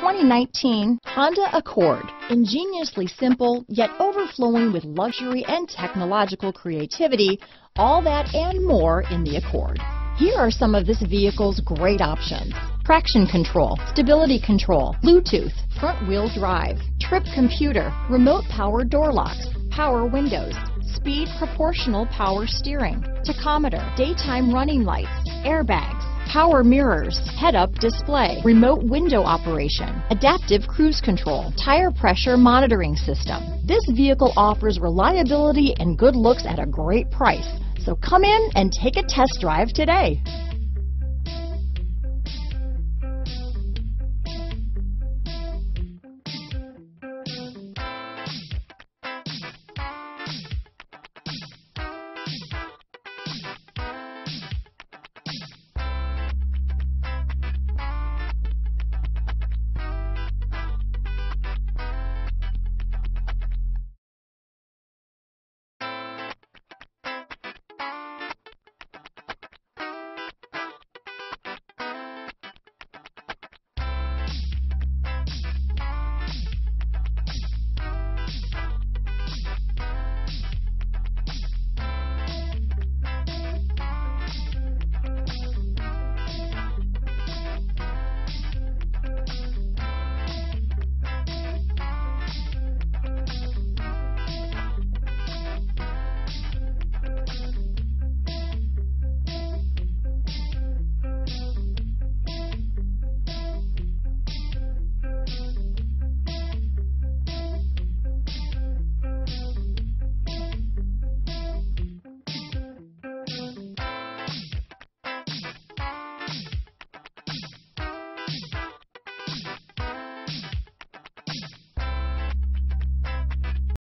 2019 Honda Accord. Ingeniously simple, yet overflowing with luxury and technological creativity, all that and more in the Accord. Here are some of this vehicle's great options. Traction control, stability control, Bluetooth, front wheel drive, trip computer, remote power door locks, power windows, speed proportional power steering, tachometer, daytime running lights, airbags, power mirrors, head-up display, remote window operation, adaptive cruise control, tire pressure monitoring system. This vehicle offers reliability and good looks at a great price. So come in and take a test drive today.